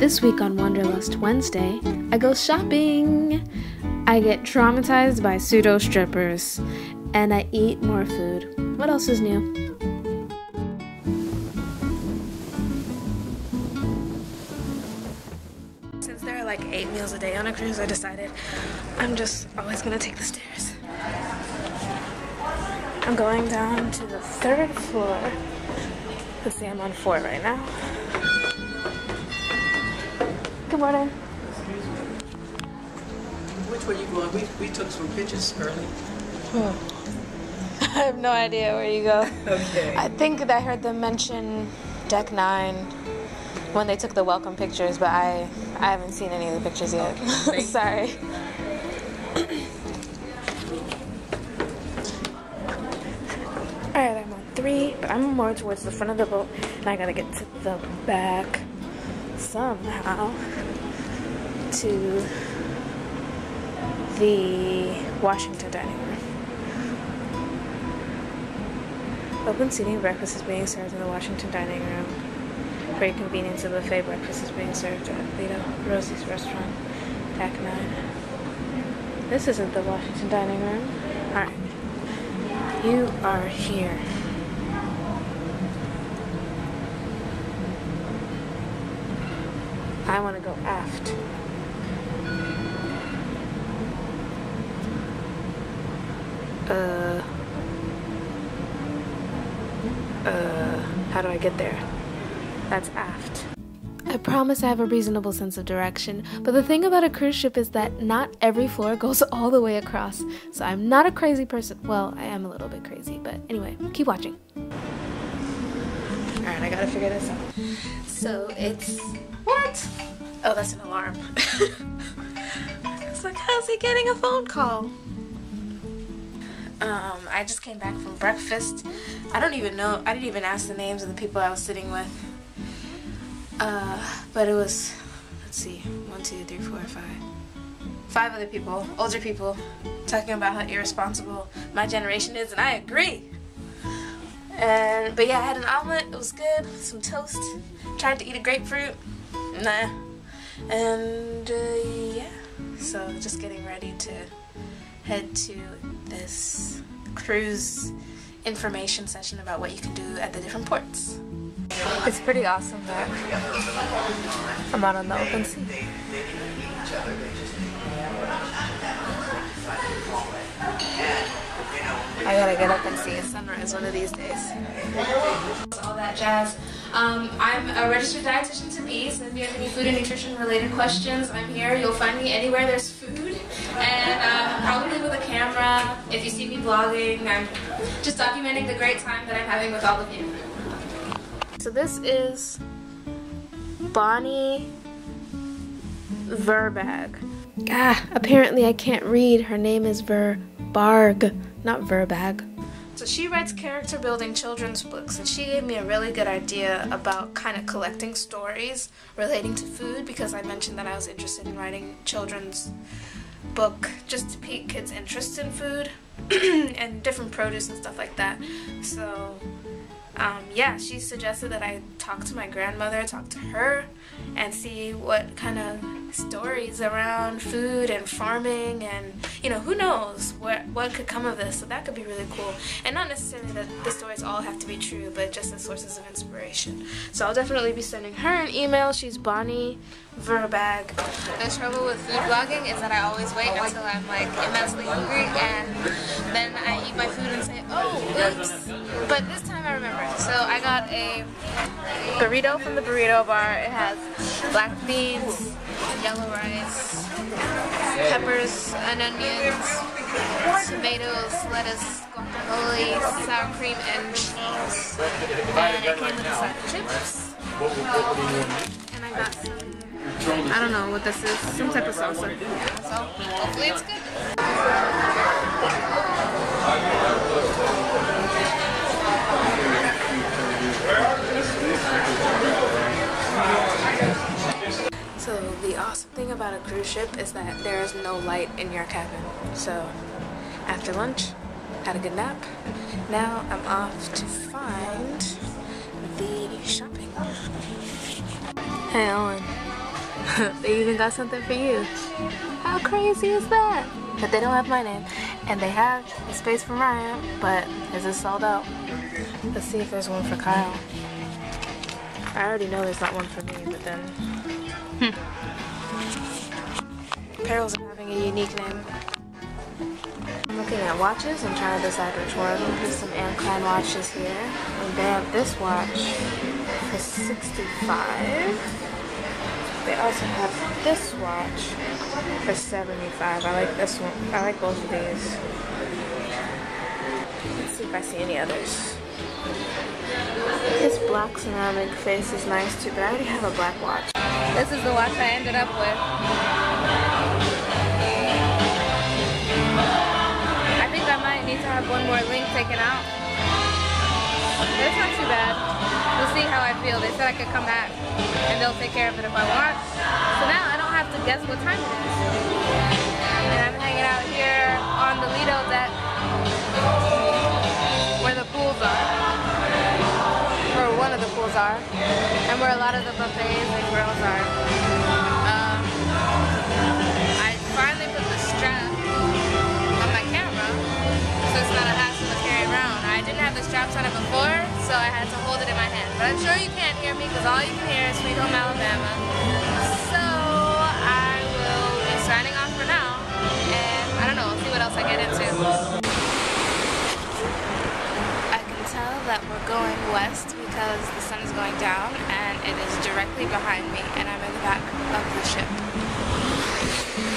This week on Wanderlust Wednesday, I go shopping. I get traumatized by pseudo strippers, and I eat more food. What else is new? Since there are like eight meals a day on a cruise, I decided I'm just always gonna take the stairs. I'm going down to the third floor. Let's see, I'm on four right now. Good morning. Which way you going? We, we took some pictures early. I have no idea where you go. Okay. I think that I heard them mention Deck Nine when they took the welcome pictures, but I I haven't seen any of the pictures yet. Thank- Sorry. Alright, I'm on three, but I'm more towards the front of the boat, and I gotta get to the back somehow to the Washington dining room. Open seating breakfast is being served in the Washington dining room. For your convenience, a buffet breakfast is being served at Lido Rosie's restaurant, Deck 9. This isn't the Washington dining room. Alright. You are here. I want to go aft. Uh. Uh. How do I get there? That's aft. I promise I have a reasonable sense of direction, but the thing about a cruise ship is that not every floor goes all the way across. So I'm not a crazy person. Well, I am a little bit crazy, but anyway, keep watching. Alright, I gotta figure this out. So it's. What? Oh, that's an alarm. it's like, how's he getting a phone call? Um, I just came back from breakfast. I don't even know, I didn't even ask the names of the people I was sitting with. Uh, but it was, let's see, one, two, three, four, five. Five other people, older people, talking about how irresponsible my generation is, and I agree. And, but yeah, I had an omelet, it was good, some toast, tried to eat a grapefruit, nah. And, uh, yeah, so just getting ready to head to this cruise information session about what you can do at the different ports. It's pretty awesome that I'm out on the open sea. I gotta get up and see a sunrise one of these days. All that jazz. Um, I'm a registered dietitian to be, so if you have any food and nutrition related questions, I'm here. You'll find me anywhere there's food, and um, probably with a camera. If you see me vlogging, I'm just documenting the great time that I'm having with all of you. So this is Bonnie Verbag. Ah, apparently I can't read. Her name is Verbarg, not Verbag. So she writes character building children's books, and she gave me a really good idea about kind of collecting stories relating to food because I mentioned that I was interested in writing children's book just to pique kids' interest in food and different produce and stuff like that. So um, yeah, she suggested that I talk to my grandmother, talk to her, and see what kind of stories around food and farming and you know who knows what what could come of this. So that could be really cool, and not necessarily that the stories all have to be true, but just as sources of inspiration. So I'll definitely be sending her an email. She's Bonnie Verbag. The trouble with food blogging is that I always wait until I'm like immensely hungry and then I eat my food and say, oh, oops. But this time I remember. So I got a burrito from the burrito bar. It has black beans, yellow rice, peppers and onions, tomatoes, lettuce, guacamole, sour cream, and cheese. And it came with of chips. And I got some I don't know what this is. Some type of salsa. So hopefully it's good. So the awesome thing about a cruise ship is that there is no light in your cabin. So after lunch, had a good nap. Now I'm off to find the shopping. Hey Owen. they even got something for you. How crazy is that? But they don't have my name. And they have a space for Ryan, but is it sold out? Let's see if there's one for Kyle. I already know there's not one for me, but then... Hmm. Perils having a unique name. I'm looking at watches and trying to decide which one. There's some Klein watches here. And they have this watch for 65 they also have this watch for 75 I like this one. I like both of these. Let's see if I see any others. This black ceramic face is nice too, but I already have a black watch. This is the watch I ended up with. I think I might need to have one more link taken out. It's not too bad. We'll see how I feel. They said I could come back and they'll take care of it if I want. So now I don't have to guess what time it is. A lot of the buffets and grills are. Um, I finally put the on my camera so it's not a hassle to carry around. I didn't have the straps on it before, so I had to hold it in my hand. But I'm sure you can't hear me because all you can hear is Sweet Home Alabama. So I will be signing off for now. And I don't know, see what else I get into. I can tell that we're going west because the sun is going down it is directly behind me and I'm in the back of the ship.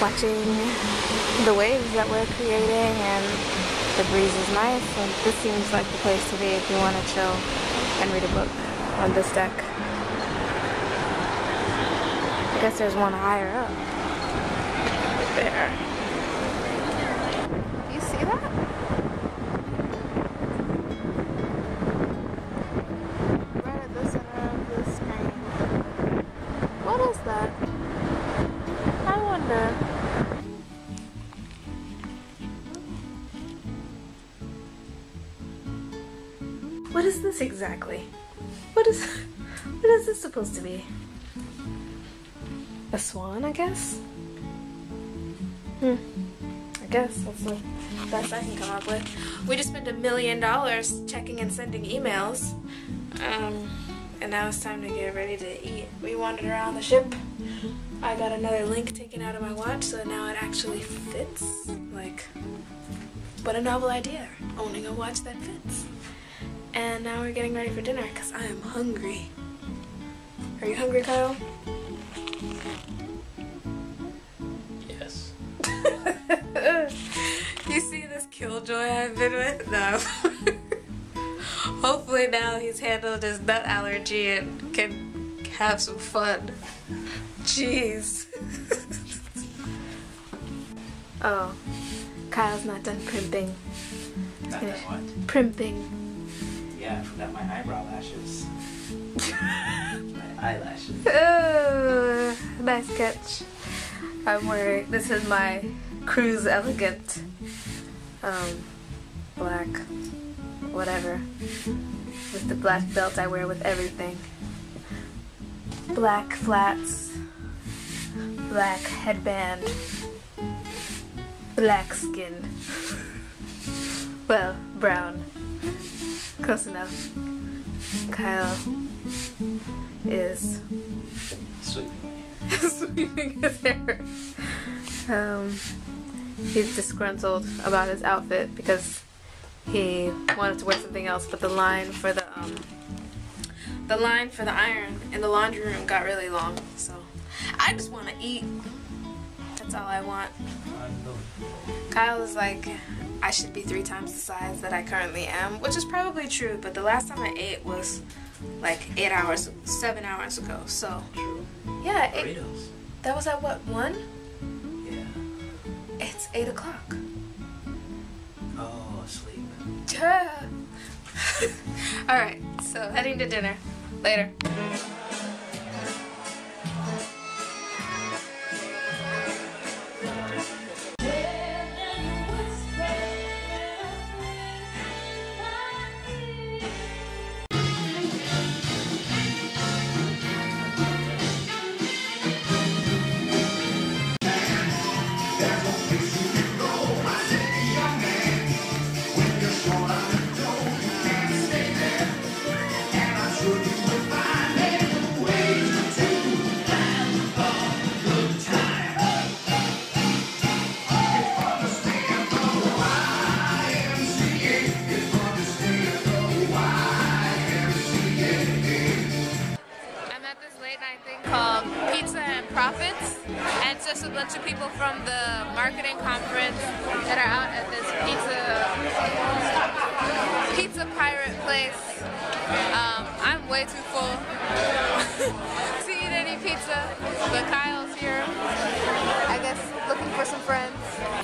Watching the waves that we're creating and the breeze is nice and this seems like the place to be if you want to chill and read a book on this deck. I guess there's one higher up. There. Do You see that? What is this exactly? What is what is this supposed to be? A swan, I guess? Hmm. I guess that's the best I can come up with. We just spent a million dollars checking and sending emails. Um, and now it's time to get ready to eat. We wandered around the ship. I got another link taken out of my watch so now it actually fits. Like, what a novel idea, owning a watch that fits. And now we're getting ready for dinner because I am hungry. Are you hungry, Kyle? Yes. you see this killjoy I've been with? No. Hopefully now he's handled his nut allergy and can have some fun. Jeez. oh, Kyle's not done primping. Not that what? Primping. Yeah, I forgot my eyebrow lashes. my eyelashes. Oh, nice catch. I'm wearing, this is my Cruise Elegant um, black whatever with the black belt I wear with everything. Black flats, black headband, black skin. Well, brown. Close enough. Kyle is Sweeping. sweeping his hair. Um, he's disgruntled about his outfit because he wanted to wear something else, but the line for the um, the line for the iron in the laundry room got really long. So I just want to eat. That's all I want. Kyle is like, I should be three times the size that I currently am, which is probably true, but the last time I ate was like eight hours, seven hours ago. So, yeah, eight, Burritos. that was at what, one? Yeah. It's eight o'clock. Oh, asleep. Yeah. Alright, so heading to dinner. Later.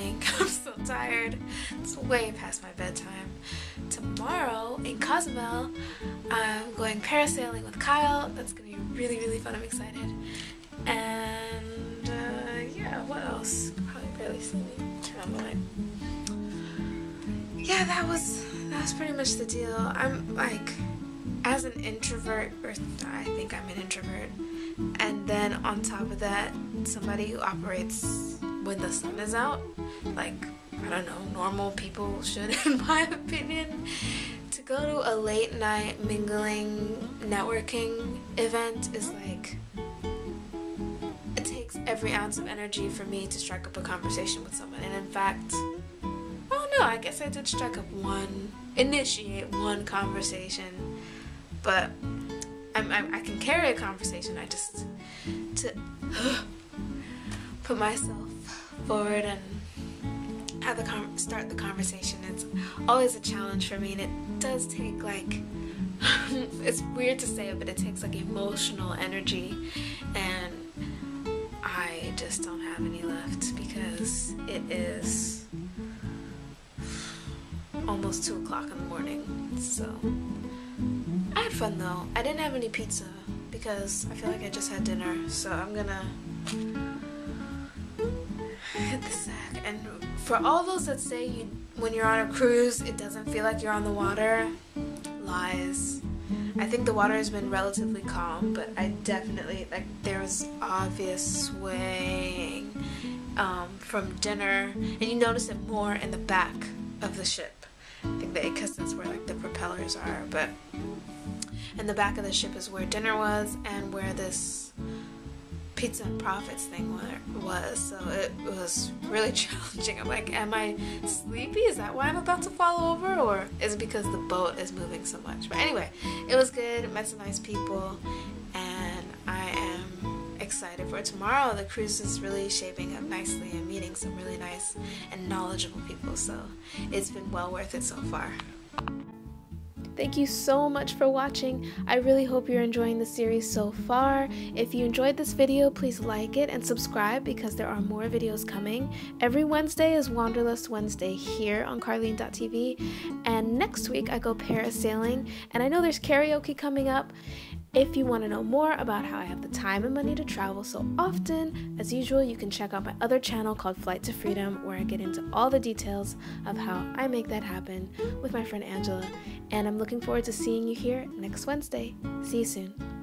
I'm so tired. It's way past my bedtime. Tomorrow in Cozumel, I'm going parasailing with Kyle. That's gonna be really, really fun. I'm excited. And uh, yeah, what else? Probably barely me. Turn on the light. Yeah, that was that was pretty much the deal. I'm like, as an introvert, or I think I'm an introvert, and then on top of that, somebody who operates when the sun is out, like I don't know, normal people should, in my opinion. To go to a late night mingling networking event is like it takes every ounce of energy for me to strike up a conversation with someone, and in fact. Oh no, I guess I did strike up one, initiate one conversation, but I'm, I'm, i can carry a conversation. I just to put myself forward and have the start the conversation. It's always a challenge for me, and it does take like it's weird to say it, but it takes like emotional energy, and I just don't have any left because it is almost 2 o'clock in the morning. So, I had fun though. I didn't have any pizza because I feel like I just had dinner. So, I'm gonna hit the sack. And for all those that say you, when you're on a cruise, it doesn't feel like you're on the water, lies. I think the water has been relatively calm, but I definitely, like, there was obvious swaying um, from dinner, and you notice it more in the back of the ship. I think the because that's where like the propellers are, but in the back of the ship is where dinner was and where this pizza and profits thing was. So it was really challenging. I'm like, am I sleepy? Is that why I'm about to fall over, or is it because the boat is moving so much? But anyway, it was good. Met some nice people, and I am excited for tomorrow. The cruise is really shaping up nicely and meeting some really nice and knowledgeable people, so it's been well worth it so far. Thank you so much for watching. I really hope you're enjoying the series so far. If you enjoyed this video, please like it and subscribe because there are more videos coming. Every Wednesday is Wanderlust Wednesday here on Karlene.tv, and next week I go parasailing, and I know there's karaoke coming up. If you want to know more about how I have the time and money to travel so often, as usual, you can check out my other channel called Flight to Freedom, where I get into all the details of how I make that happen with my friend Angela. And I'm looking forward to seeing you here next Wednesday. See you soon.